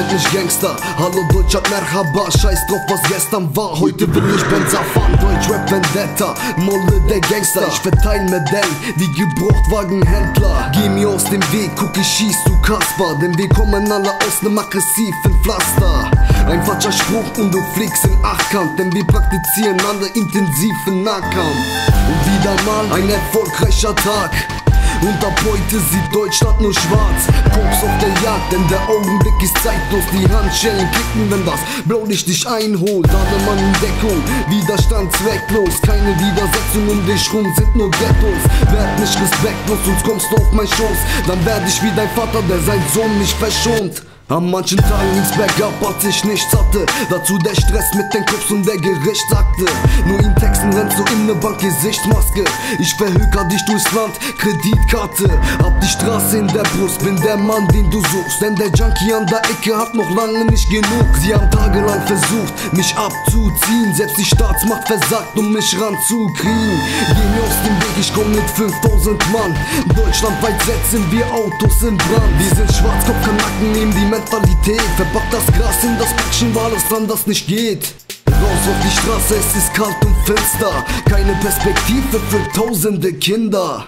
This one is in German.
sind nicht Gangster. Hallo Deutschland, Merhaba, scheiß drauf, was gestern war. Heute will ich Benzer fahren, Deutschrap Vendetta. Molle der Gangster, ich verteil Medaillen wie Gebrauchtwagenhändler. Geh mir aus dem Weg, guck, ich schieß, du Kasper. Denn wir kommen alle aus nem aggressiven Pflaster. Ein falscher Spruch und du fliegst in Achtkant, denn wir praktizieren alle intensiven Nahkampf. Und wieder mal ein erfolgreicher Tag. Und ab heute sieht Deutschland nur schwarz. Koks auf der Jagd, denn der Augenblick ist zeitlos. Die Handschellen kicken, wenn das Blaulicht dich einholt. Alle Mann in Deckung, Widerstand zwecklos. Keine Widersetzung um dich rum, sind nur Ghettos. Werd nicht respektlos, sonst kommst du auf mein Schoß. Dann werd ich wie dein Vater, der sein Sohn nicht verschont. An manchen Tagen ging's bergab, als ich nichts hatte. Dazu der Stress mit den Cops und der Gerichtsakte. Nur in Texten rennst du in ne Bank Gesichtsmaske. Ich verhöker dich durchs Land, Kreditkarte. Hab die Straße in der Brust, bin der Mann, den du suchst. Denn der Junkie an der Ecke hat noch lange nicht genug. Sie haben tagelang versucht, mich abzuziehen. Selbst die Staatsmacht versagt, um mich ranzukriegen. Geh mir aus dem Weg, ich komm mit 5000 Mann. Deutschlandweit setzen wir Autos in Brand. Wir sind Schwarzkopfkanacken, nehmen die Mentalität. Verpackt das Gras in das Päckchen, weil es anders nicht geht. Raus auf die Straße, es ist kalt und finster. Keine Perspektive für tausende Kinder.